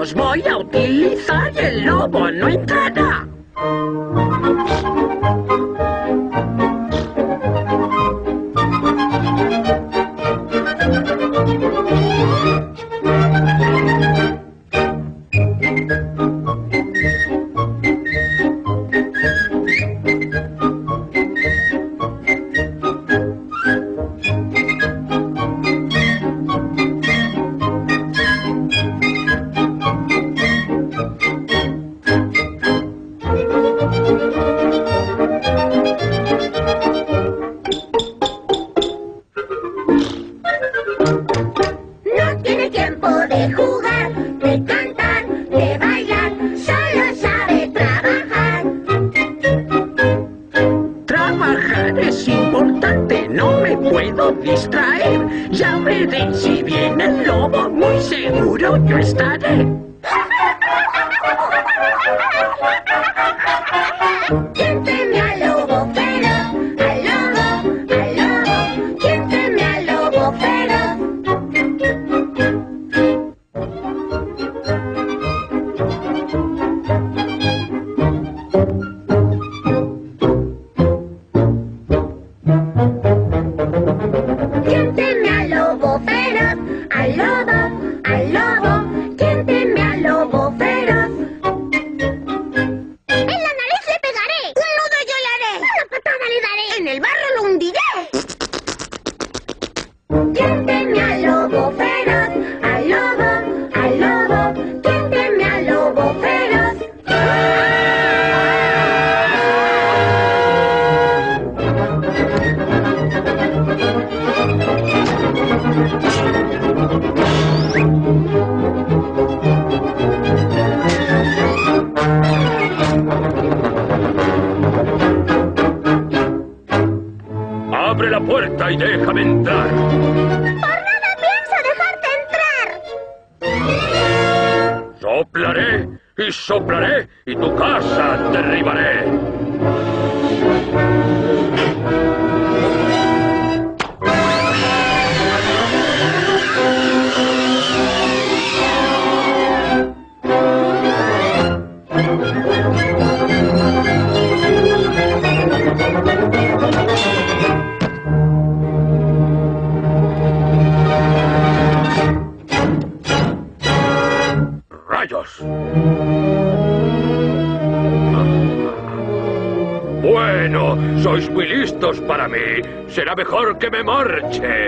Jos moll el pi understand it. lo voy déjame entrar. Por nada pienso dejarte entrar. Soplaré y soplaré y tu casa derribaré. Será mejor que me marche.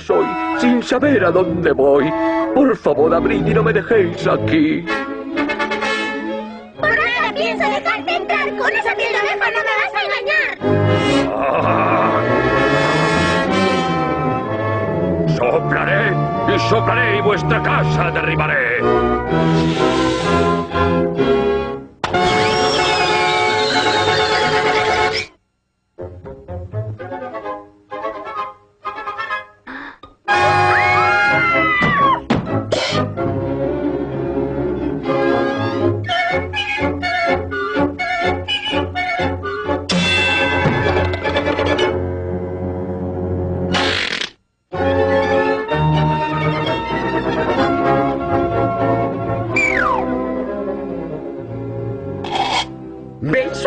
Soy, sin saber a dónde voy. Por favor, abrid y no me dejéis aquí. Por nada pienso dejarte entrar. Con esa piel de no me vas a engañar. Ah. Soplaré y soplaré y vuestra casa derribaré.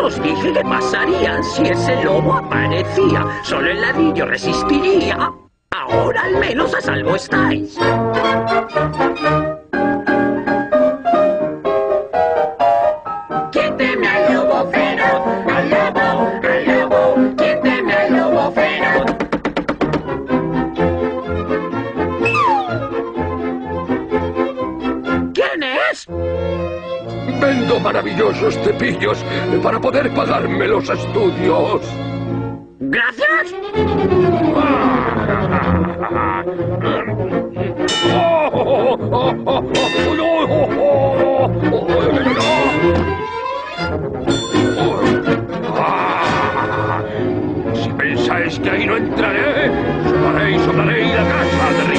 Os dije que pasarían si ese lobo aparecía. Solo el ladrillo resistiría. Ahora al menos a salvo estáis. Vendo maravillosos cepillos para poder pagarme los estudios. ¿Gracias? Si pensáis que ahí no entraré, soplaré y soplaré y la casa derribaré.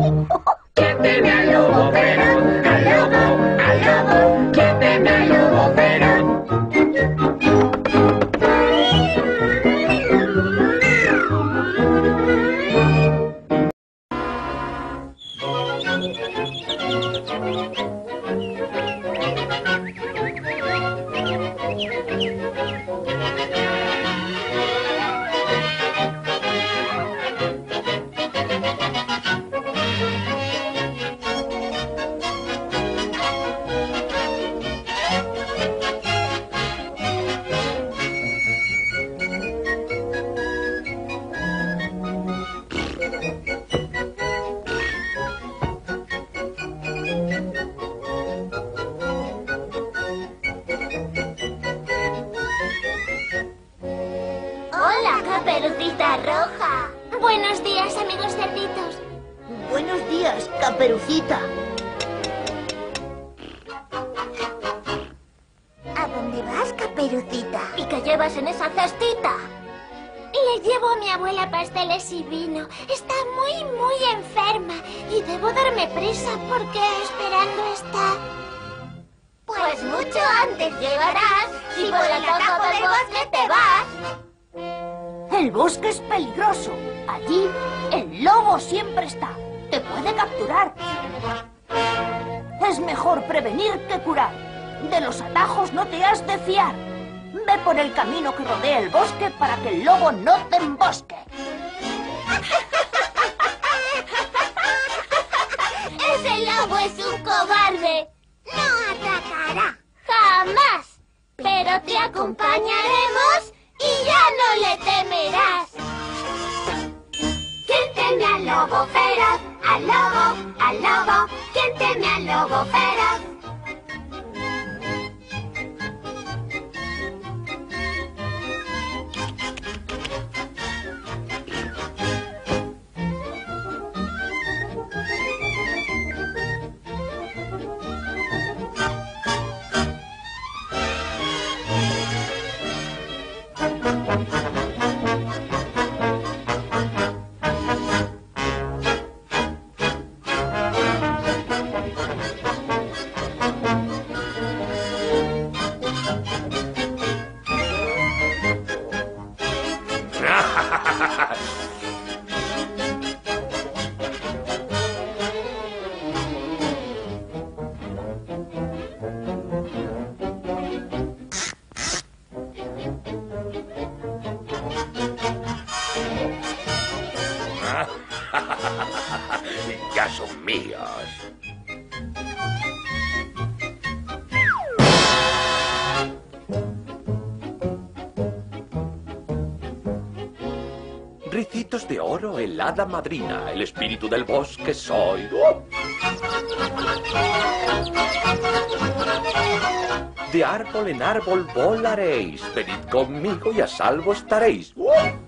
Oh. Buenos días, amigos cerditos. Buenos días, caperucita. ¿A dónde vas, caperucita? ¿Y qué llevas en esa cestita? Le llevo a mi abuela pasteles y vino. Está muy, muy enferma y debo darme prisa porque esperando está. Pues mucho antes llegarás si por el atajo del bosque te vas. El bosque es peligroso. Allí el lobo siempre está. Te puede capturar. Es mejor prevenir que curar. De los atajos no te has de fiar. Ve por el camino que rodea el bosque para que el lobo no te embosque. Ese lobo es un cobarde. No atacará. Jamás. Pero te acompañaremos lobo feroz? Al lobo, al lobo. ¿Quién teme al lobo feroz? Ricitos de oro, el hada madrina, el espíritu del bosque soy. De árbol en árbol volaréis, venid conmigo y a salvo estaréis. ¡Oh!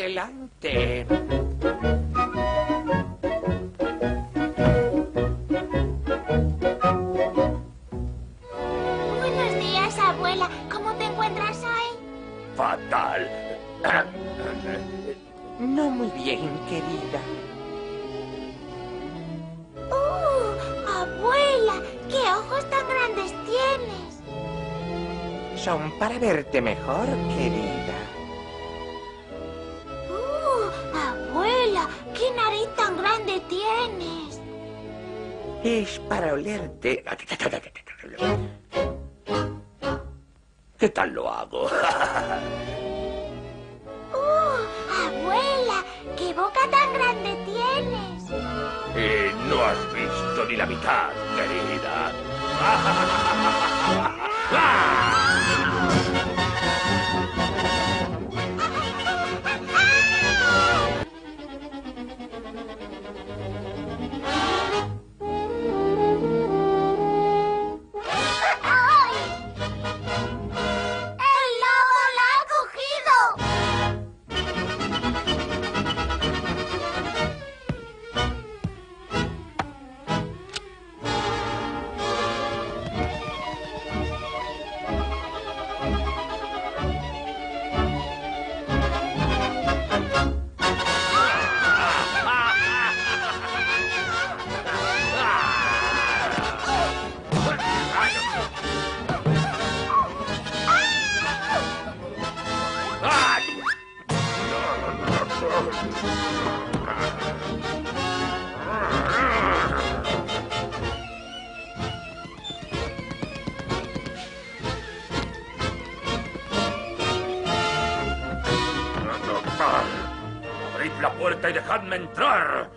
Adelante. Buenos días, abuela. ¿Cómo te encuentras hoy? Fatal. No muy bien, querida. ¡Uh! ¡Abuela! ¿Qué ojos tan grandes tienes? Son para verte mejor, querida. Es para olerte. ¿Qué tal lo hago? ¡Uh! ¡Abuela! ¿Qué boca tan grande tienes? Y no has visto ni la mitad, querida. Abrid la puerta y dejadme entrar.